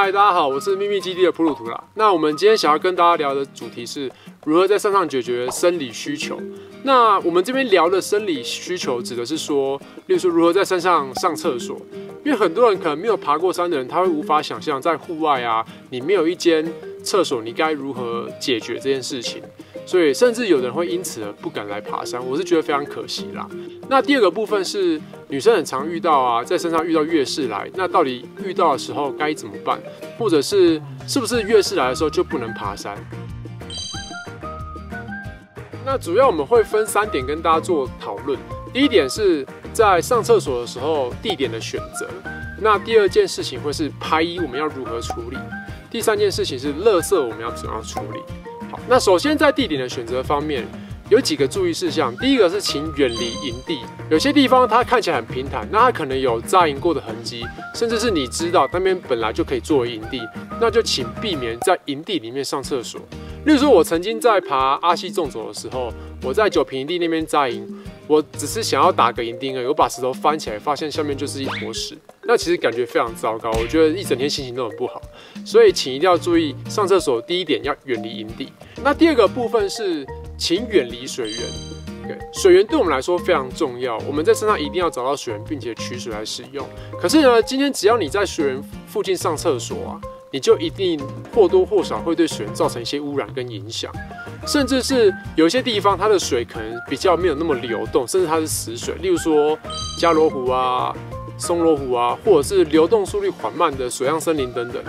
嗨，大家好，我是秘密基地的普鲁图啦。那我们今天想要跟大家聊的主题是如何在山上解决生理需求。那我们这边聊的生理需求，指的是说，例如说如何在山上上厕所。因为很多人可能没有爬过山的人，他会无法想象在户外啊，你没有一间厕所，你该如何解决这件事情。所以，甚至有人会因此而不敢来爬山，我是觉得非常可惜啦。那第二个部分是女生很常遇到啊，在山上遇到月事来，那到底遇到的时候该怎么办？或者是是不是月事来的时候就不能爬山？那主要我们会分三点跟大家做讨论。第一点是在上厕所的时候地点的选择。那第二件事情会是拍衣我们要如何处理？第三件事情是垃圾我们要怎样处理？好，那首先在地点的选择方面，有几个注意事项。第一个是请远离营地，有些地方它看起来很平坦，那它可能有扎营过的痕迹，甚至是你知道那边本来就可以作为营地，那就请避免在营地里面上厕所。例如说，我曾经在爬阿西纵走的时候，我在九平营地那边扎营，我只是想要打个营钉而已，我把石头翻起来，发现下面就是一坨屎，那其实感觉非常糟糕，我觉得一整天心情都很不好。所以，请一定要注意上厕所。第一点要远离营地。那第二个部分是，请远离水源。对，水源对我们来说非常重要。我们在身上一定要找到水源，并且取水来使用。可是呢，今天只要你在水源附近上厕所啊，你就一定或多或少会对水源造成一些污染跟影响。甚至是有一些地方，它的水可能比较没有那么流动，甚至它是死水。例如说，加罗湖啊、松罗湖啊，或者是流动速率缓慢的水样森林等等。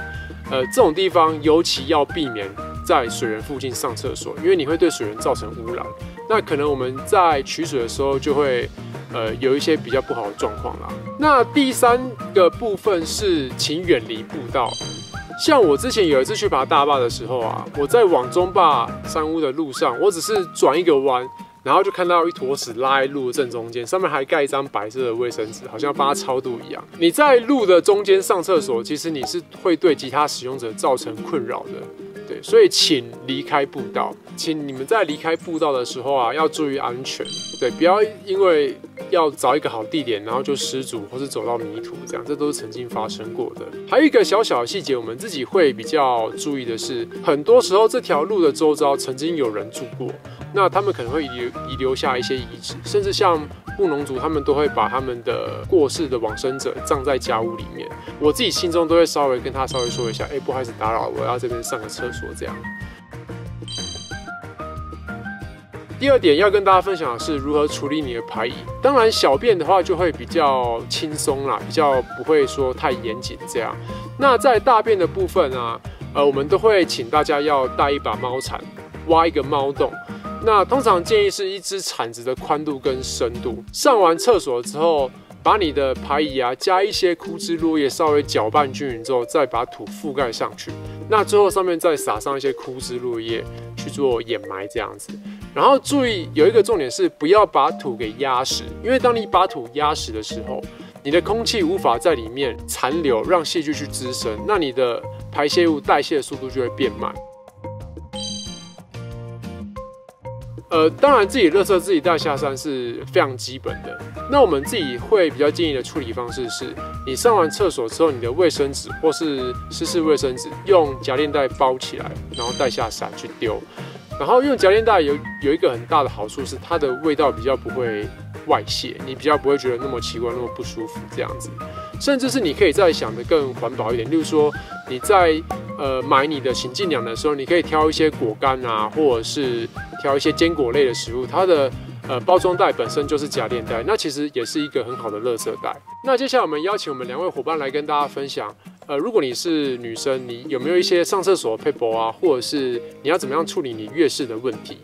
呃，这种地方尤其要避免在水源附近上厕所，因为你会对水源造成污染。那可能我们在取水的时候就会呃有一些比较不好的状况啦。那第三个部分是，请远离步道。像我之前有一次去爬大坝的时候啊，我在往中坝山屋的路上，我只是转一个弯。然后就看到一坨屎拉在路正中间，上面还盖一张白色的卫生纸，好像要帮他超度一样。你在路的中间上厕所，其实你是会对其他使用者造成困扰的。对，所以请离开步道，请你们在离开步道的时候啊，要注意安全。对，不要因为要找一个好地点，然后就失足或是走到迷途，这样这都是曾经发生过的。还有一个小小的细节，我们自己会比较注意的是，很多时候这条路的周遭曾经有人住过，那他们可能会遗遗留下一些遗址，甚至像。布农族他们都会把他们的过世的往生者葬在家屋里面。我自己心中都会稍微跟他稍微说一下，哎，不好意思打扰，我要这边上个厕所这样。第二点要跟大家分享的是如何处理你的排遗。当然，小便的话就会比较轻松啦，比较不会说太严谨这样。那在大便的部分啊，呃，我们都会请大家要带一把猫铲，挖一个猫洞。那通常建议是一只铲子的宽度跟深度。上完厕所之后，把你的排遗啊加一些枯枝落叶，稍微搅拌均匀之后，再把土覆盖上去。那最后上面再撒上一些枯枝落叶去做掩埋，这样子。然后注意有一个重点是，不要把土给压实，因为当你把土压实的时候，你的空气无法在里面残留，让细菌去滋生，那你的排泄物代谢的速度就会变慢。呃，当然自己垃圾自己带下山是非常基本的。那我们自己会比较建议的处理方式是，你上完厕所之后，你的卫生纸或是湿式卫生纸用夹链袋包起来，然后带下山去丢。然后用夹链袋有有一个很大的好处是，它的味道比较不会外泄，你比较不会觉得那么奇怪、那么不舒服这样子。甚至是你可以再想的更环保一点，例如说你在呃买你的行进粮的时候，你可以挑一些果干啊，或者是。挑一些坚果类的食物，它的呃包装袋本身就是假链袋，那其实也是一个很好的垃圾袋。那接下来我们邀请我们两位伙伴来跟大家分享，呃，如果你是女生，你有没有一些上厕所配博啊，或者是你要怎么样处理你月事的问题？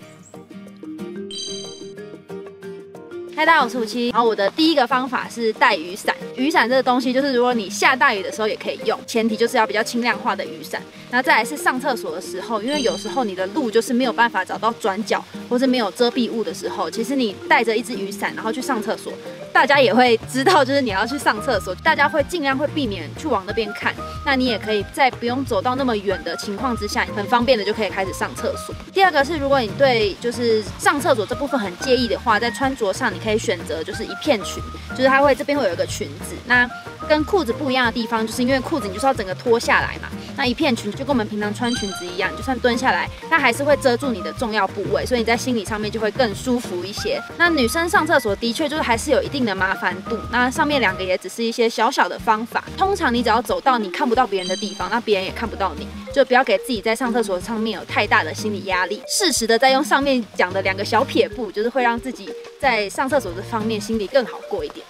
嗨，大家好，我是吴七。然后我的第一个方法是带雨伞。雨伞这个东西，就是如果你下大雨的时候也可以用，前提就是要比较轻量化的雨伞。那再来是上厕所的时候，因为有时候你的路就是没有办法找到转角，或是没有遮蔽物的时候，其实你带着一只雨伞，然后去上厕所。大家也会知道，就是你要去上厕所，大家会尽量会避免去往那边看。那你也可以在不用走到那么远的情况之下，很方便的就可以开始上厕所。第二个是，如果你对就是上厕所这部分很介意的话，在穿着上你可以选择就是一片裙，就是它会这边会有一个裙子。那跟裤子不一样的地方，就是因为裤子你就是要整个脱下来嘛，那一片裙就跟我们平常穿裙子一样，就算蹲下来，它还是会遮住你的重要部位，所以你在心理上面就会更舒服一些。那女生上厕所的确就是还是有一定的麻烦度，那上面两个也只是一些小小的方法。通常你只要走到你看不到别人的地方，那别人也看不到你，就不要给自己在上厕所上面有太大的心理压力，适时的再用上面讲的两个小撇步，就是会让自己在上厕所这方面心里更好过一点。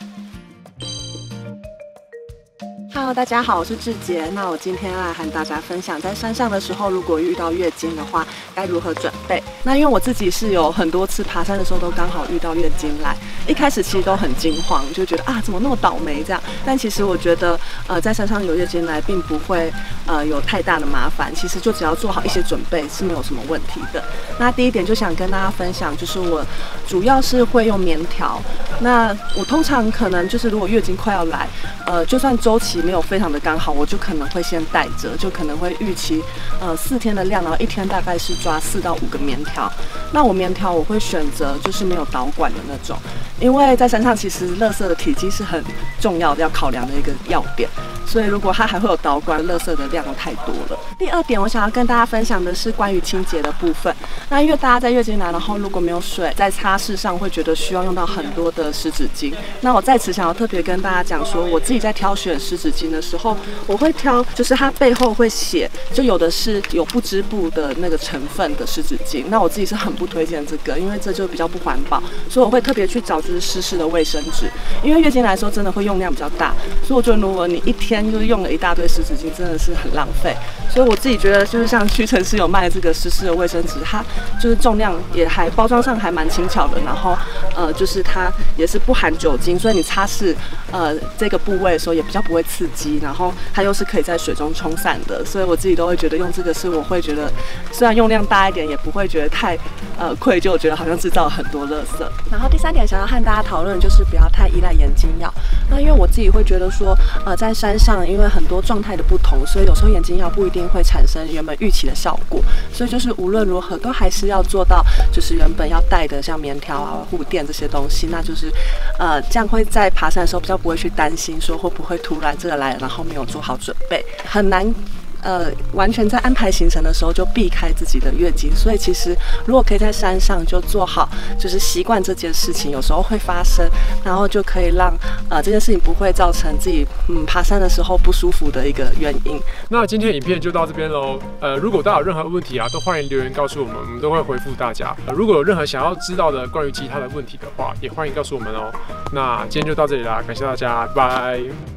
Hello，大家好，我是志杰。那我今天要来和大家分享，在山上的时候，如果遇到月经的话，该如何准备。那因为我自己是有很多次爬山的时候都刚好遇到月经来，一开始其实都很惊慌，就觉得啊怎么那么倒霉这样。但其实我觉得，呃，在山上有月经来并不会呃有太大的麻烦，其实就只要做好一些准备是没有什么问题的。那第一点就想跟大家分享，就是我主要是会用棉条。那我通常可能就是如果月经快要来，呃，就算周期没有非常的刚好，我就可能会先带着，就可能会预期呃四天的量，然后一天大概是抓四到五个棉条。那我棉条我会选择就是没有导管的那种，因为在山上其实垃圾的体积是很重要的要考量的一个要点。所以如果它还会有导管，垃圾的量太多了。第二点，我想要跟大家分享的是关于清洁的部分。那因为大家在月经来，然后如果没有水，在擦拭上会觉得需要用到很多的湿纸巾。那我在此想要特别跟大家讲说，我自己在挑选湿纸巾的时候，我会挑就是它背后会写，就有的是有不织布的那个成分的湿纸巾。那我自己是很不推荐这个，因为这就比较不环保，所以我会特别去找就是湿湿的卫生纸。因为月经来的时候真的会用量比较大，所以我觉得如果你一天就是用了一大堆湿纸巾，真的是很浪费。所以我自己觉得，就是像屈臣氏有卖这个湿湿的卫生纸，它就是重量也还包装上还蛮轻巧的，然后呃就是它也是不含酒精，所以你擦拭呃这个部位的时候也比较不会刺激，然后它又是可以在水中冲散的，所以我自己都会觉得用这个是我会觉得虽然用量大一点，也不会觉得太呃愧疚，觉得好像制造了很多垃圾。然后第三点想要和大家讨论就是不要太依赖眼睛药，那因为我自己会觉得说呃在山上因为很多状态的不同，所以有时候眼睛药不一定会产生原本预期的效果，所以就是无论如何都还是要做到，就是原本要带的像棉条啊、护垫这些东西，那就是呃这样会在爬山的时候比较不会去担心说会不会突然这个来了，然后没有做好准备，很难。呃，完全在安排行程的时候就避开自己的月经，所以其实如果可以在山上就做好，就是习惯这件事情，有时候会发生，然后就可以让呃这件事情不会造成自己嗯爬山的时候不舒服的一个原因。那今天影片就到这边喽。呃，如果大家有任何问题啊，都欢迎留言告诉我们，我们都会回复大家。如果有任何想要知道的关于吉他的问题的话，也欢迎告诉我们哦。那今天就到这里啦，感谢大家，拜拜。